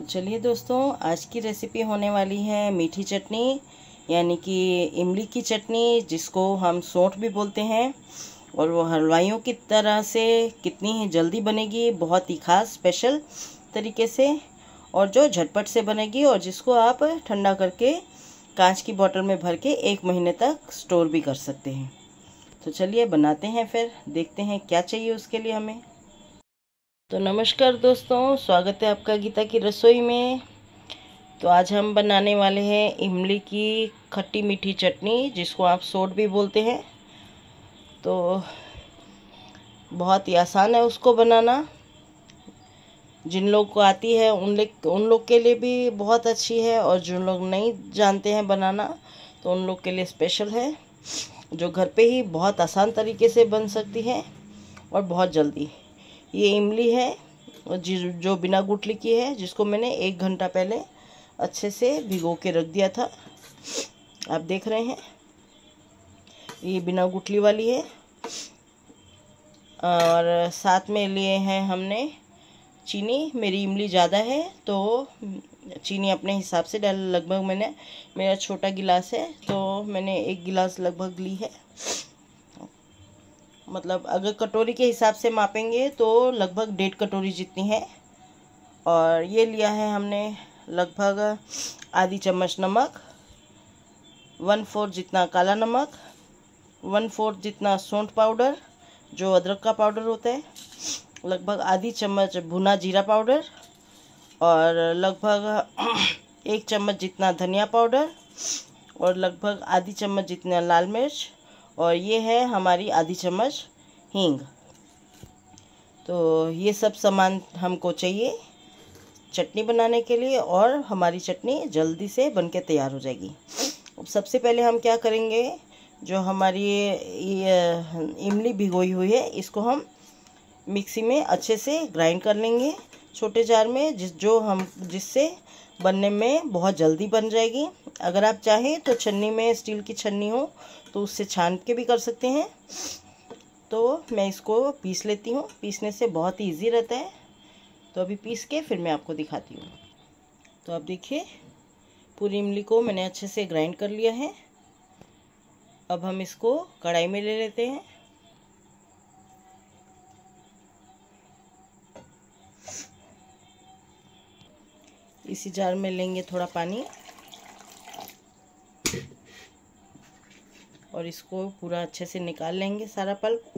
तो चलिए दोस्तों, आज की रेसिपी होने वाली है मीठी चटनी, यानी कि इमली की चटनी, जिसको हम सौंठ भी बोलते हैं, और वो हलवाइयों की तरह से कितनी ही जल्दी बनेगी, बहुत ही खास स्पेशल तरीके से, और जो झटपट से बनेगी, और जिसको आप ठंडा करके कांच की बोतल में भर के एक महीने तक स्टोर भी कर सकते हैं। तो चलिए बनाते हैं फिर, देखते हैं क्या चाहिए उसके लिए हमें। तो नमस्कार दोस्तों, स्वागत है आपका गीता की रसोई में। तो आज हम बनाने वाले हैं इमली की खट्टी मीठी चटनी, जिसको आप सोट भी बोलते हैं। तो बहुत ही आसान है उसको बनाना। जिन लोग को आती है, उन लोग उन लोग के लिए भी बहुत अच्छी है, और जो लोग नहीं जानते हैं बनाना तो उन लोग के लिए स्पेशल है, जो घर पे ही बहुत आसान तरीके से बन सकती है, और बहुत जल्दी। ये इमली है जो बिना गुटली की है, जिसको मैंने एक घंटा पहले अच्छे से भिगो के रख दिया था। आप देख रहे हैं। ये बिना गुटली वाली है। और साथ में लिए हैं हमने चीनी। मेरी इमली ज़्यादा है तो चीनी अपने हिसाब से डाल लगभग मैंने मेरा छोटा गिलास है तो मैंने एक गिलास लगभग ली है। मतलब अगर कटोरी के हिसाब से मापेंगे तो लगभग डेढ़ कटोरी जितनी है। और ये लिया है हमने लगभग आधी चम्मच नमक, वन फोर्थ जितना काला नमक, वन फोर्थ जितना सौंठ पाउडर, जो अदरक का पाउडर होता है, लगभग आधी चम्मच भुना जीरा पाउडर, और लगभग एक चम्मच जितना धनिया पाउडर, और लगभग आधी चम्मच जितना लाल मिर्च और ये है हमारी आधी चम्मच हींग। तो ये सब सामान हमको चाहिए चटनी बनाने के लिए और हमारी चटनी जल्दी से बन के तैयार हो जाएगी। अब सबसे पहले हम क्या करेंगे, जो हमारी ये इमली भिगोई हुई है, इसको हम मिक्सी में अच्छे से ग्राइंड कर लेंगे। छोटे जार में जिस, जो हम, जिससे बनने में बहुत जल्दी बन जाएगी। अगर आप चाहें तो छन्नी में, स्टील की छन्नी हो तो उससे छान के भी कर सकते हैं। तो मैं इसको पीस लेती हूँ। पीसने से बहुत ही ईजी रहता है। तो अभी पीस के फिर मैं आपको दिखाती हूँ। तो अब देखिए, पूरी इमली को मैंने अच्छे से ग्राइंड कर लिया है। अब हम इसको कढ़ाई में ले लेते हैं। इसी जार में लेंगे थोड़ा पानी। और इसको पूरा अच्छे से निकाल लेंगे सारा पल्प।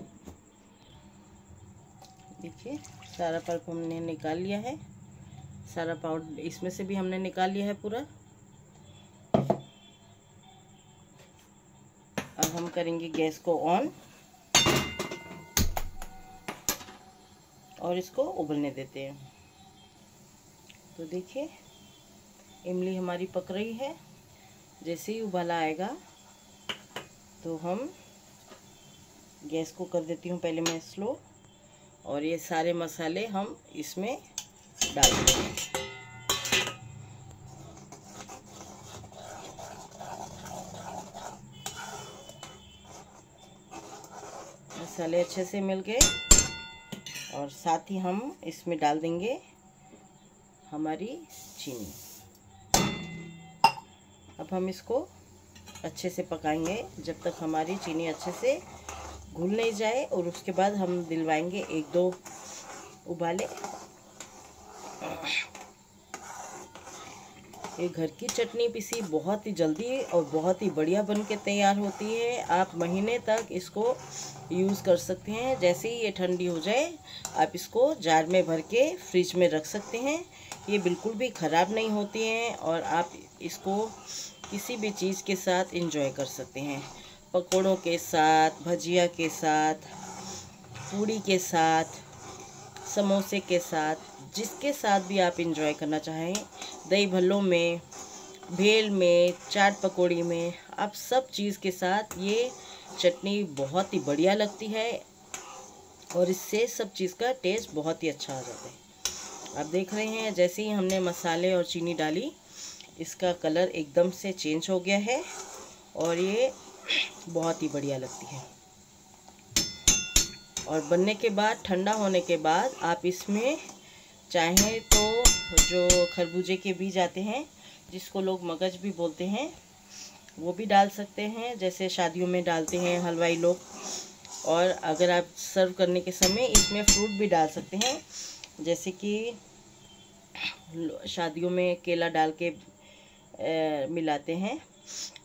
देखिए, सारा पल्प हमने निकाल लिया है। सारा पाउडर इसमें से भी हमने निकाल लिया है पूरा। अब हम करेंगे गैस को ऑन। और इसको उबलने देते हैं। तो देखिए इमली हमारी पक रही है। जैसे ही उबाला आएगा तो हम गैस को कर देती हूँ पहले मैं स्लो, और ये सारे मसाले हम इसमें डाल देंगे। मसाले अच्छे से मिल गए, और साथ ही हम इसमें डाल देंगे हमारी चीनी। अब हम इसको अच्छे से पकाएँगे, जब तक हमारी चीनी अच्छे से घुल नहीं जाए और उसके बाद हम दिलवाएँगे एक दो उबाले। ये घर की चटनी पीसी बहुत ही जल्दी और बहुत ही बढ़िया बन के तैयार होती है। आप महीने तक इसको यूज़ कर सकते हैं, जैसे ही ये ठंडी हो जाए, आप इसको जार में भर के फ्रिज में रख सकते हैं। ये बिल्कुल भी ख़राब नहीं होती हैं और आप इसको किसी भी चीज़ के साथ इंजॉय कर सकते हैं। पकोड़ों के साथ, भजिया के साथ, पूड़ी के साथ, समोसे के साथ, जिसके साथ भी आप इंजॉय करना चाहें। दही भल्लों में, भेल में, चाट पकौड़ी में आप सब चीज़ के साथ ये चटनी बहुत ही बढ़िया लगती है और इससे सब चीज़ का टेस्ट बहुत ही अच्छा आ जाता है। आप देख रहे हैं, जैसे ही हमने मसाले और चीनी डाली, इसका कलर एकदम से चेंज हो गया है और ये बहुत ही बढ़िया लगती है। और बनने के बाद, ठंडा होने के बाद, आप इसमें चाहें तो जो खरबूजे के बीज आते हैं, जिसको लोग मगज भी बोलते हैं, वो भी डाल सकते हैं, जैसे शादियों में डालते हैं हलवाई लोग। और अगर आप सर्व करने के समय इसमें फ्रूट भी डाल सकते हैं जैसे कि शादियों में केला डाल के ए, मिलाते हैं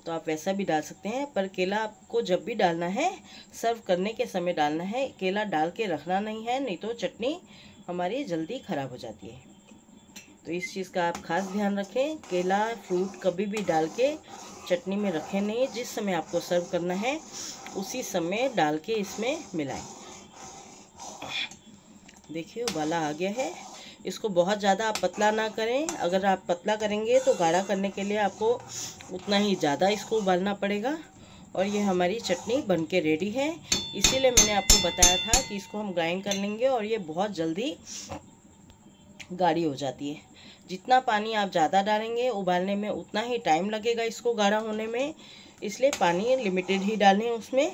तो आप वैसा भी डाल सकते हैं पर केला आपको जब भी डालना है सर्व करने के समय डालना है। केला डाल के रखना नहीं है नहीं तो चटनी हमारी जल्दी ख़राब हो जाती है। तो इस चीज़ का आप खास ध्यान रखें। केला फ्रूट कभी भी डाल के चटनी में रखें नहीं जिस समय आपको सर्व करना है उसी समय डाल के इसमें मिलाएँ। देखिए, उबाला आ गया है। इसको बहुत ज़्यादा आप पतला ना करें। अगर आप पतला करेंगे तो गाढ़ा करने के लिए आपको उतना ही ज़्यादा इसको उबालना पड़ेगा। और ये हमारी चटनी बन के रेडी है। इसीलिए मैंने आपको बताया था कि इसको हम ग्राइंड कर लेंगे और ये बहुत जल्दी गाढ़ी हो जाती है। जितना पानी आप ज़्यादा डालेंगे, उबालने में उतना ही टाइम लगेगा इसको गाढ़ा होने में। इसलिए पानी लिमिटेड ही डालें उसमें।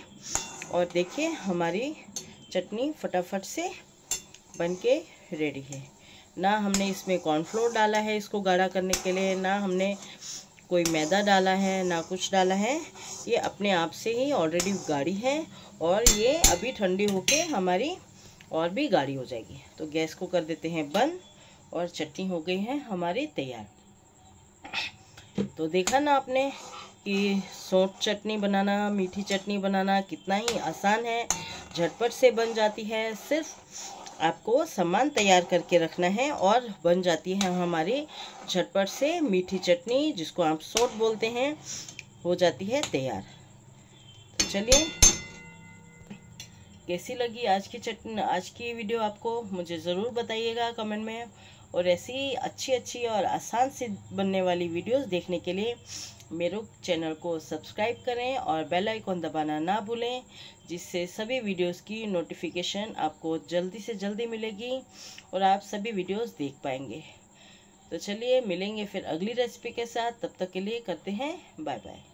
और देखिए, हमारी चटनी फटाफट से बन के रेडी है। ना हमने इसमें कॉर्नफ्लोर डाला है इसको गाढ़ा करने के लिए, ना हमने कोई मैदा डाला है, ना कुछ डाला है। ये अपने आप से ही ऑलरेडी गाढ़ी है और ये अभी ठंडी होके हमारी और भी गाढ़ी हो जाएगी। तो गैस को कर देते हैं बंद और चटनी हो गई है हमारी तैयार। तो देखा ना आपने कि सौंठ चटनी बनाना, मीठी चटनी बनाना कितना ही आसान है, झटपट से बन जाती है। सिर्फ़ आपको सामान तैयार करके रखना है और बन जाती है हमारी झटपट से मीठी चटनी, जिसको आप सोट बोलते हैं, हो जाती है तैयार। तो चलिए, कैसी लगी आज की चटनी, आज की वीडियो आपको मुझे ज़रूर बताइएगा कमेंट में। और ऐसी अच्छी अच्छी और आसान से बनने वाली वीडियोस देखने के लिए मेरे चैनल को सब्सक्राइब करें और बेल आइकॉन दबाना ना भूलें, जिससे सभी वीडियोस की नोटिफिकेशन आपको जल्दी से जल्दी मिलेगी और आप सभी वीडियोस देख पाएँगे। तो चलिए मिलेंगे फिर अगली रेसिपी के साथ। तब तक के लिए करते हैं। Bye bye.